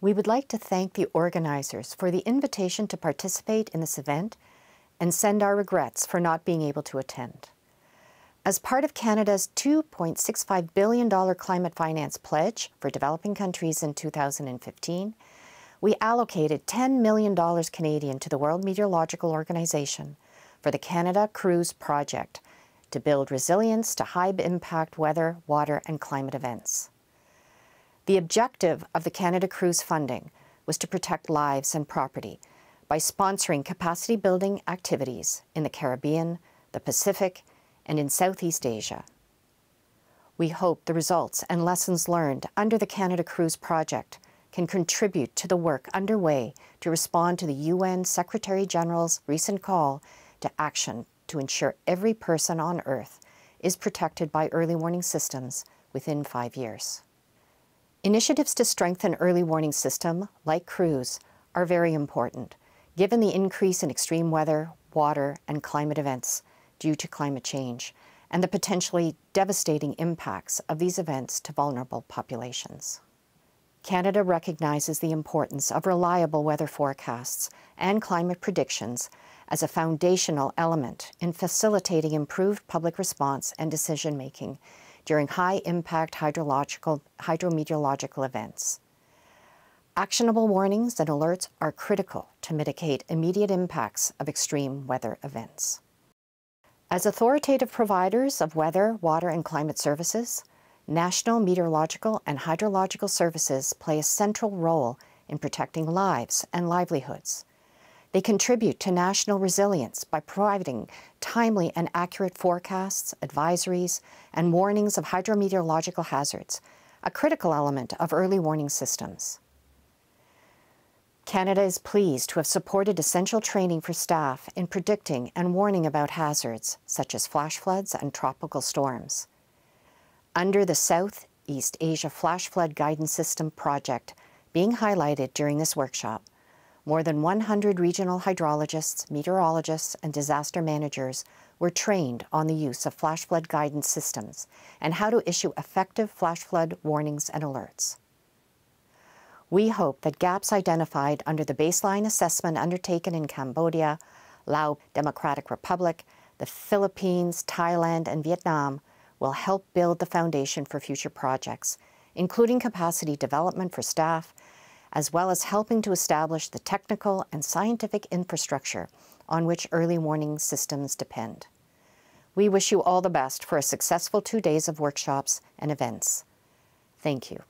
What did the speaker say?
We would like to thank the organizers for the invitation to participate in this event and send our regrets for not being able to attend. As part of Canada's $2.65 billion climate finance pledge for developing countries in 2015, we allocated $10 million Canadian to the World Meteorological Organization for the Canada CREWS Project to build resilience to high impact weather, water, and climate events. The objective of the Canada CREWS funding was to protect lives and property by sponsoring capacity building activities in the Caribbean, the Pacific, and in Southeast Asia. We hope the results and lessons learned under the Canada CREWS Project can contribute to the work underway to respond to the UN Secretary General's recent call to action to ensure every person on Earth is protected by early warning systems within five years. Initiatives to strengthen early warning system, like CREWS, are very important, given the increase in extreme weather, water, and climate events due to climate change, and the potentially devastating impacts of these events to vulnerable populations. Canada recognizes the importance of reliable weather forecasts and climate predictions as a foundational element in facilitating improved public response and decision making during high-impact hydrological, hydrometeorological events. Actionable warnings and alerts are critical to mitigate immediate impacts of extreme weather events. As authoritative providers of weather, water, and climate services, national meteorological and hydrological services play a central role in protecting lives and livelihoods. They contribute to national resilience by providing timely and accurate forecasts, advisories, and warnings of hydrometeorological hazards, a critical element of early warning systems. Canada is pleased to have supported essential training for staff in predicting and warning about hazards such as flash floods and tropical storms. Under the Southeast Asia Flash Flood Guidance System project being highlighted during this workshop, more than 100 regional hydrologists, meteorologists, and disaster managers were trained on the use of flash flood guidance systems and how to issue effective flash flood warnings and alerts. We hope that gaps identified under the baseline assessment undertaken in Cambodia, Laos Democratic Republic, the Philippines, Thailand, and Vietnam will help build the foundation for future projects, including capacity development for staff as well as helping to establish the technical and scientific infrastructure on which early warning systems depend. We wish you all the best for a successful two days of workshops and events. Thank you.